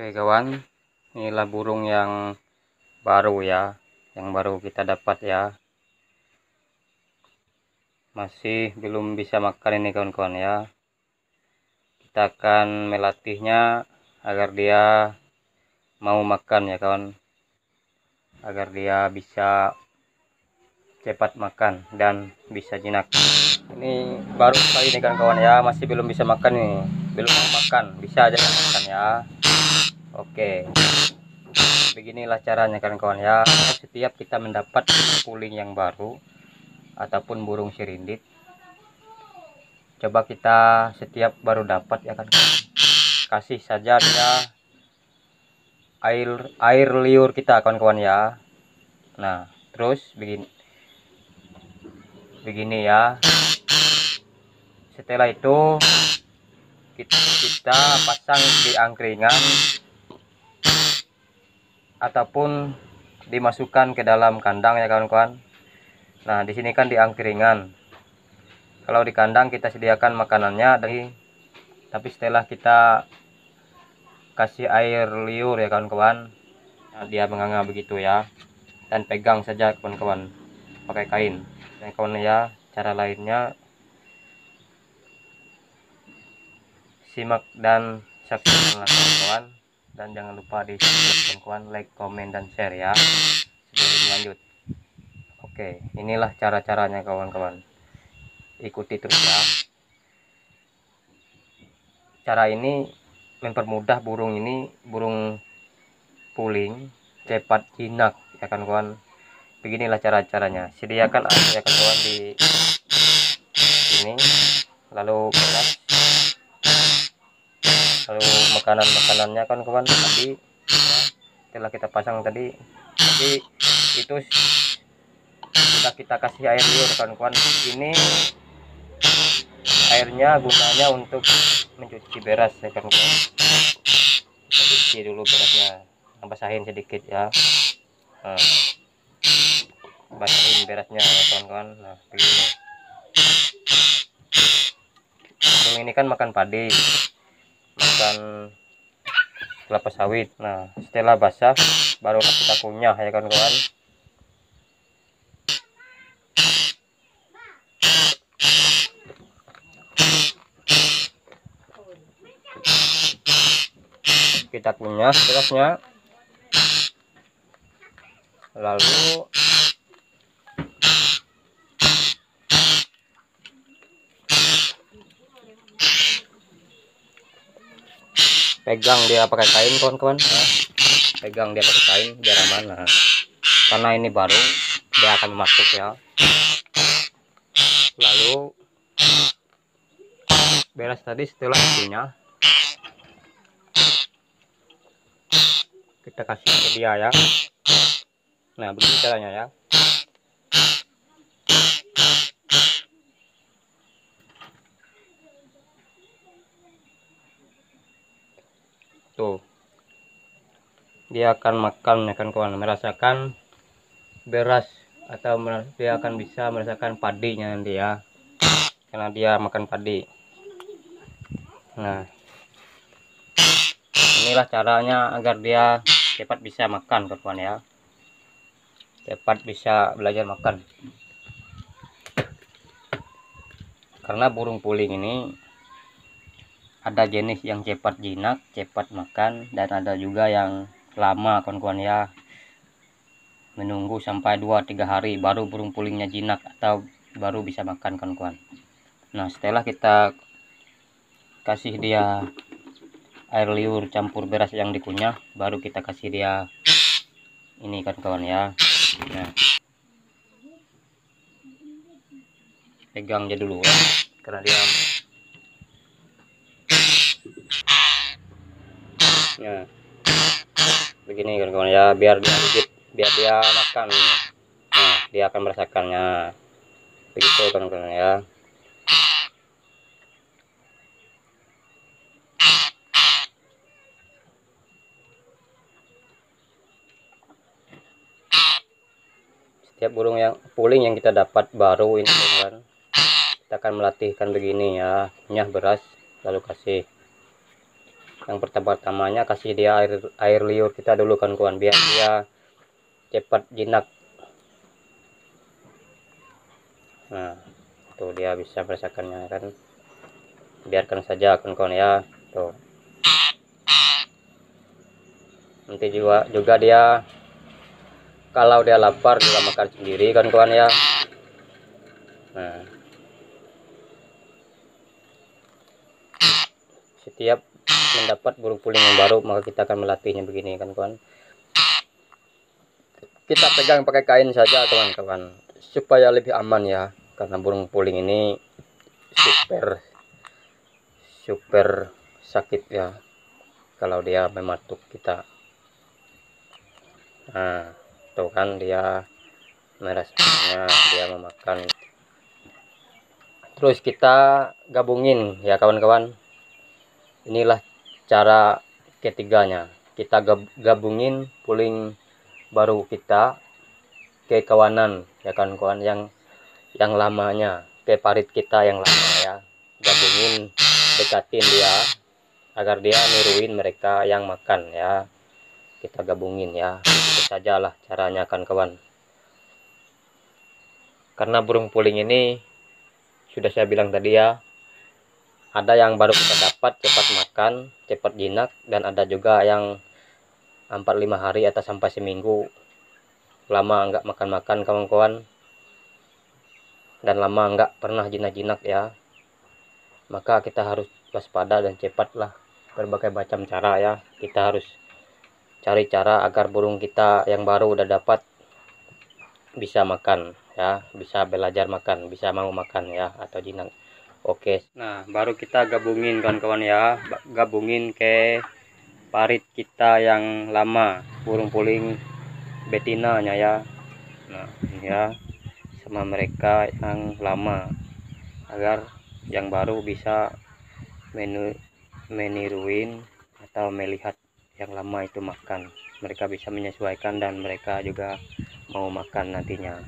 Oke kawan, inilah burung yang baru ya, yang baru kita dapat ya. Masih belum bisa makan ini kawan-kawan ya. Kita akan melatihnya agar dia mau makan ya kawan. Agar dia bisa cepat makan dan bisa jinak. Ini baru sekali nih kawan-kawan ya, masih belum bisa makan nih. Belum mau makan, bisa aja makan ya. Oke. Beginilah caranya kawan-kawan ya. Setiap kita mendapat puling yang baru ataupun burung sirindit, coba kita setiap baru dapat ya kan kasih saja dia air air liur kita kawan-kawan ya. Nah, terus begini begini ya. Setelah itu kita, kita pasang di angkringan ataupun dimasukkan ke dalam kandang ya kawan-kawan. Nah di sini kan di angkringan. Kalau di kandang kita sediakan makanannya dari tapi setelah kita kasih air liur ya kawan-kawan. Nah, dia menganga begitu ya. Dan pegang saja kawan-kawan. Pakai kain. Dan kawan ya cara lainnya. Simak dan saksikan kawan-kawan dan jangan lupa di subscribe kawan like komen dan share ya. Sebelum lanjut. Oke inilah cara-caranya kawan-kawan. Ikuti terus ya. Cara ini mempermudah burung ini burung puling cepat jinak ya kan kawan? Beginilah cara-caranya. Sediakan air ya kan kawan di sini. Lalu beras lalu makanan makanannya kan kawan tadi ya, setelah kita pasang tadi tapi itu sudah kita kasih air liur kawan-kawan. Ini airnya gunanya untuk mencuci beras ya kawan kita cuci dulu berasnya basahin sedikit ya. Nah, basahin berasnya ya kawan-kawan. Nah begini. Burung ini kan makan padi makan kelapa sawit. Nah setelah basah baru kita kunyah ya kawan-kawan kita kunyah berasnya lalu pegang dia pakai kain kawan-kawan. Pegang dia pakai kain biar aman nah. karena ini baru dia akan masuk ya. Lalu beres tadi setelah itunya kita kasih ke dia ya. Nah begini caranya ya tuh dia akan makan ya kan kawan merasakan beras atau dia akan bisa merasakan padinya nanti ya. Karena dia makan padi. Nah. Inilah caranya agar dia cepat bisa makan kawan ya. Cepat bisa belajar makan. Karena burung puling ini ada jenis yang cepat jinak cepat makan dan ada juga yang lama kawan-kawan ya. Menunggu sampai 2-3 hari baru burung pulingnya jinak atau baru bisa makan kawan-kawan. Nah setelah kita kasih dia air liur campur beras yang dikunyah baru kita kasih dia ini kawan-kawan ya. Nah. Pegang aja dulu ya. Karena dia begini kawan-kawan ya biar dia gigit biar dia makan. Nah dia akan merasakannya. Begitu kawan-kawan ya. Setiap burung yang puling yang kita dapat baru ini kawan kita akan melatihkan begini ya. Nyah beras lalu kasih yang pertama-tamanya kasih dia air air liur kita dulu kan kawan biar dia cepat jinak. Nah tuh dia bisa merasakannya kan. Biarkan saja kawan-kawan ya. Tuh. Nanti juga juga dia kalau dia lapar juga makan sendiri kan kawan ya. Nah. Setiap mendapat burung puling yang baru maka kita akan melatihnya begini kan kawan? Kita pegang pakai kain saja kawan-kawan supaya lebih aman ya. Karena burung puling ini super super sakit ya kalau dia mematuk kita. Nah tuh kan dia merasanya dia memakan. Terus kita gabungin ya kawan-kawan. Inilah cara ketiganya kita gabungin puling baru kita ke kawanan ya kan kawan yang yang lamanya ke parit kita yang lama ya. Gabungin dekatin dia agar dia niruin mereka yang makan ya. Kita gabungin ya. Itu sajalah caranya kan kawan. Karena burung puling ini sudah saya bilang tadi ya ada yang baru kita dapat cepat makan cepat jinak dan ada juga yang 4-5 hari atau sampai seminggu lama nggak makan-makan kawan-kawan. Dan lama nggak pernah jinak-jinak ya. Maka kita harus waspada dan cepatlah berbagai macam cara ya. Kita harus cari cara agar burung kita yang baru udah dapat bisa makan ya. Bisa belajar makan bisa mau makan ya atau jinak Oke, nah baru kita gabungin kawan-kawan ya, gabungin ke parit kita yang lama, burung puling betinanya ya. Nah, ya sama mereka yang lama agar yang baru bisa menu meniruin atau melihat yang lama itu makan. Mereka bisa menyesuaikan dan mereka juga mau makan nantinya.